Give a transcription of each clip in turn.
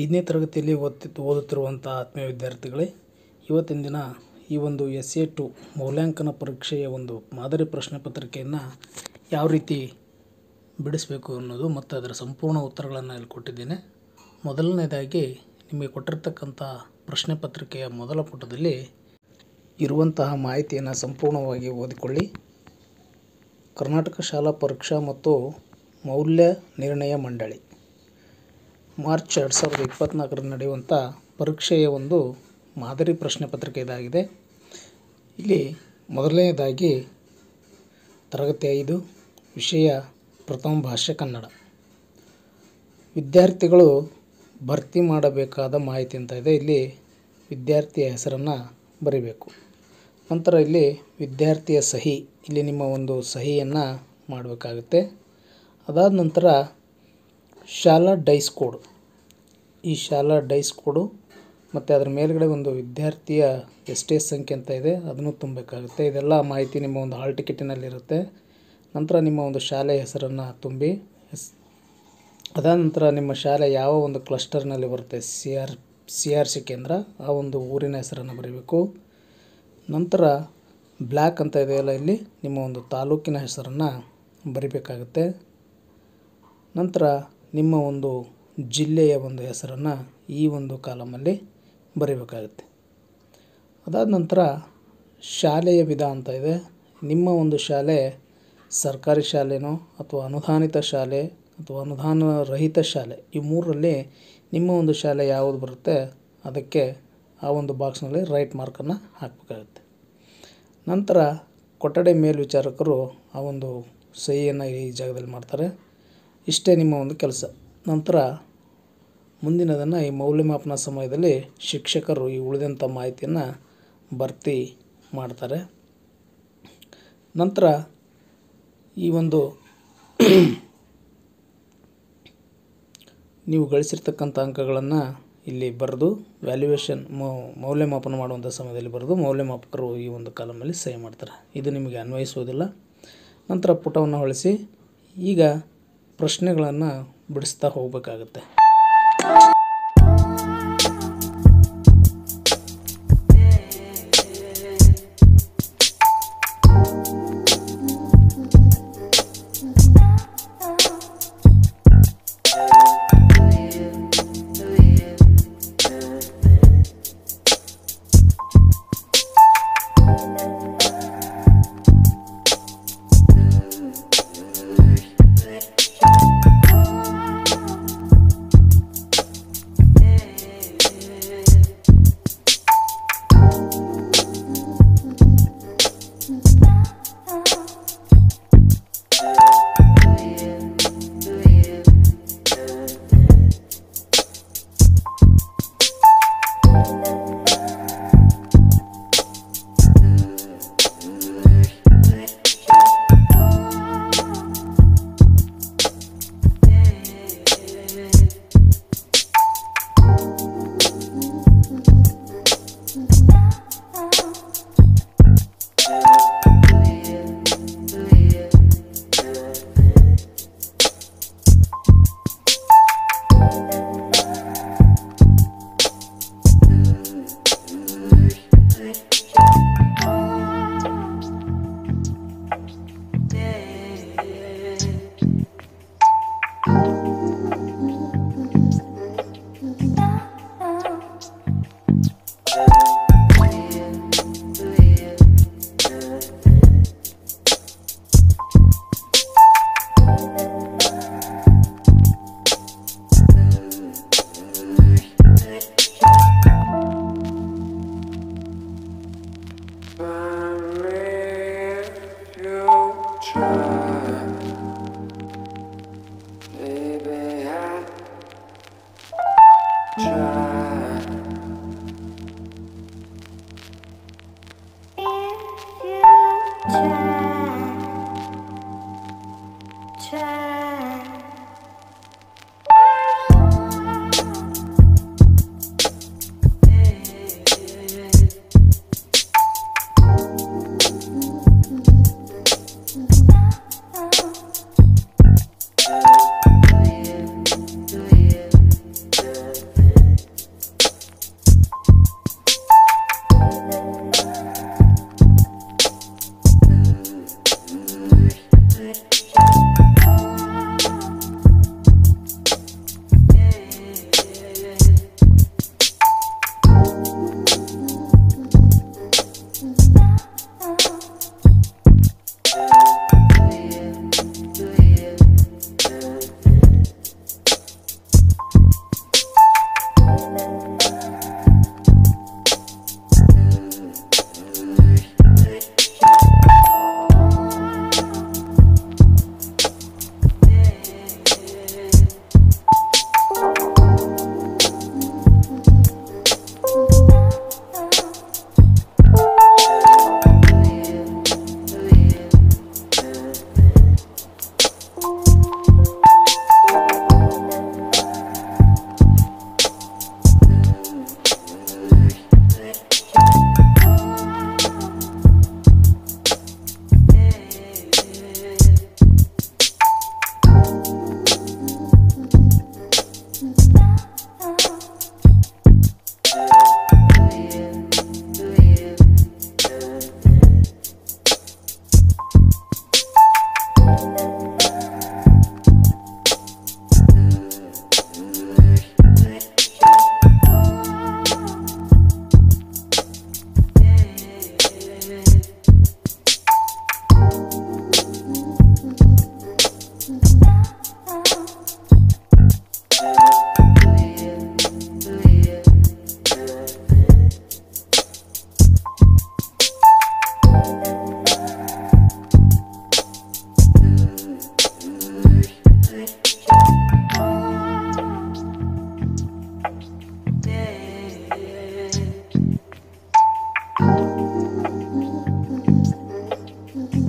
ಐದನೇ ತರಗತಿಯಲ್ಲಿ ಓದ್ತಿ ಓದುತ್ತಿರುವಂಥ ಆತ್ಮೀಯ ವಿದ್ಯಾರ್ಥಿಗಳೇ, ಇವತ್ತಿನ ದಿನ ಈ ಒಂದು ಎಸ್ ಎ ಟು ಮೌಲ್ಯಾಂಕನ ಪರೀಕ್ಷೆಯ ಒಂದು ಮಾದರಿ ಪ್ರಶ್ನೆ ಪತ್ರಿಕೆಯನ್ನು ಯಾವ ರೀತಿ ಬಿಡಿಸಬೇಕು ಅನ್ನೋದು ಮತ್ತು ಅದರ ಸಂಪೂರ್ಣ ಉತ್ತರಗಳನ್ನು ಇಲ್ಲಿ ಕೊಟ್ಟಿದ್ದೇನೆ. ಮೊದಲನೇದಾಗಿ ನಿಮಗೆ ಕೊಟ್ಟಿರ್ತಕ್ಕಂಥ ಪ್ರಶ್ನೆ ಪತ್ರಿಕೆಯ ಮೊದಲ ಪುಟದಲ್ಲಿ ಇರುವಂತಹ ಮಾಹಿತಿಯನ್ನು ಸಂಪೂರ್ಣವಾಗಿ ಓದಿಕೊಳ್ಳಿ. ಕರ್ನಾಟಕ ಶಾಲಾ ಪರೀಕ್ಷಾ ಮತ್ತು ಮೌಲ್ಯ ನಿರ್ಣಯ ಮಂಡಳಿ. ಮಾರ್ಚ್ ಎರಡು ಸಾವಿರದ ಇಪ್ಪತ್ತ್ನಾಲ್ಕರಲ್ಲಿ ನಡೆಯುವಂಥ ಪರೀಕ್ಷೆಯ ಒಂದು ಮಾದರಿ ಪ್ರಶ್ನೆ ಪತ್ರಿಕೆ ಇದಾಗಿದೆ. ಇಲ್ಲಿ ಮೊದಲನೆಯದಾಗಿ ತರಗತಿ ಐದು, ವಿಷಯ ಪ್ರಥಮ ಭಾಷೆ ಕನ್ನಡ. ವಿದ್ಯಾರ್ಥಿಗಳು ಭರ್ತಿ ಮಾಡಬೇಕಾದ ಮಾಹಿತಿ ಅಂತ ಇದೆ. ಇಲ್ಲಿ ವಿದ್ಯಾರ್ಥಿಯ ಹೆಸರನ್ನು ಬರೀಬೇಕು. ನಂತರ ಇಲ್ಲಿ ವಿದ್ಯಾರ್ಥಿಯ ಸಹಿ, ಇಲ್ಲಿ ನಿಮ್ಮ ಒಂದು ಸಹಿಯನ್ನು ಮಾಡಬೇಕಾಗುತ್ತೆ. ಅದಾದ ನಂತರ ಶಾಲಾ ಡೈಸ್ ಕೋಡ್. ಈ ಶಾಲಾ ಡೈಸ್ ಕೊಡು. ಮತ್ತು ಅದರ ಮೇಲ್ಗಡೆ ಒಂದು ವಿದ್ಯಾರ್ಥಿಯ ಎಷ್ಟೇ ಸಂಖ್ಯೆ ಅಂತ ಇದೆ. ಅದನ್ನು ತುಂಬಬೇಕಾಗುತ್ತೆ. ಇದೆಲ್ಲ ಮಾಹಿತಿ ನಿಮ್ಮ ಒಂದು ಹಾಲ್ ಟಿಕೆಟಿನಲ್ಲಿರುತ್ತೆ ನಂತರ ನಿಮ್ಮ ಒಂದು ಶಾಲೆಯ ಹೆಸರನ್ನು ತುಂಬಿ. ಎಸ್, ಅದಾದ ನಂತರ ನಿಮ್ಮ ಶಾಲೆ ಯಾವ ಒಂದು ಕ್ಲಸ್ಟರ್ನಲ್ಲಿ ಬರುತ್ತೆ? C R C R C ಕೇಂದ್ರ. ಆ ಒಂದು ಊರಿನ ಹೆಸರನ್ನು ಬರೀಬೇಕು. ನಂತರ ಬ್ಲ್ಯಾಕ್ ಅಂತ ಇದೆಯಲ್ಲ ಇಲ್ಲಿ, ನಿಮ್ಮ ಒಂದು ತಾಲೂಕಿನ ಹೆಸರನ್ನು ಬರಿಬೇಕಾಗುತ್ತೆ. ನಂತರ ನಿಮ್ಮ ಒಂದು ಜಿಲ್ಲೆಯ ಒಂದು ಹೆಸರನ್ನು ಈ ಒಂದು ಕಾಲಮಲ್ಲಿ ಬರೀಬೇಕಾಗುತ್ತೆ. ಅದಾದ ನಂತರ ಶಾಲೆಯ ವಿಧ ಅಂತ ಇದೆ. ನಿಮ್ಮ ಒಂದು ಶಾಲೆ ಸರ್ಕಾರಿ ಶಾಲೆನೋ ಅಥವಾ ಅನುದಾನಿತ ಶಾಲೆ ಅಥವಾ ಅನುದಾನ ರಹಿತ ಶಾಲೆ, ಈ ಮೂರರಲ್ಲಿ ನಿಮ್ಮ ಒಂದು ಶಾಲೆ ಯಾವುದು ಬರುತ್ತೆ, ಅದಕ್ಕೆ ಆ ಒಂದು ಬಾಕ್ಸ್ನಲ್ಲಿ ರೈಟ್ ಮಾರ್ಕನ್ನು ಹಾಕಬೇಕಾಗುತ್ತೆ. ನಂತರ ಕೊಠಡಿ ಮೇಲ್ವಿಚಾರಕರು ಆ ಒಂದು ಸಹಿಯನ್ನು ಈ ಜಾಗದಲ್ಲಿ ಮಾಡ್ತಾರೆ. ಇಷ್ಟೇ ನಿಮ್ಮ ಒಂದು ಕೆಲಸ. ನಂತರ ಮುಂದಿನದನ್ನು ಈ ಮೌಲ್ಯಮಾಪನ ಸಮಯದಲ್ಲಿ ಶಿಕ್ಷಕರು ಈ ಉಳಿದಂಥ ಮಾಹಿತಿಯನ್ನು ಭರ್ತಿ ಮಾಡ್ತಾರೆ. ನಂತರ ಈ ಒಂದು ನೀವು ಗಳಿಸಿರ್ತಕ್ಕಂಥ ಅಂಕಗಳನ್ನು ಇಲ್ಲಿ ಬರೆದು ವ್ಯಾಲ್ಯೂಯೇಷನ್ ಮೌಲ್ಯಮಾಪನ ಮಾಡುವಂಥ ಸಮಯದಲ್ಲಿ ಬರೆದು ಮೌಲ್ಯಮಾಪಕರು ಈ ಒಂದು ಕಾಲಮಲ್ಲಿ ಸಹಿ ಮಾಡ್ತಾರೆ. ಇದು ನಿಮಗೆ ಅನ್ವಯಿಸುವುದಿಲ್ಲ. ನಂತರ ಪುಟವನ್ನು ಹೊಳಿಸಿ. ಈಗ ಪ್ರಶ್ನೆಗಳನ್ನು ಬಿಡಿಸ್ತಾ ಹೋಗಬೇಕಾಗುತ್ತೆ Baby, I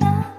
下。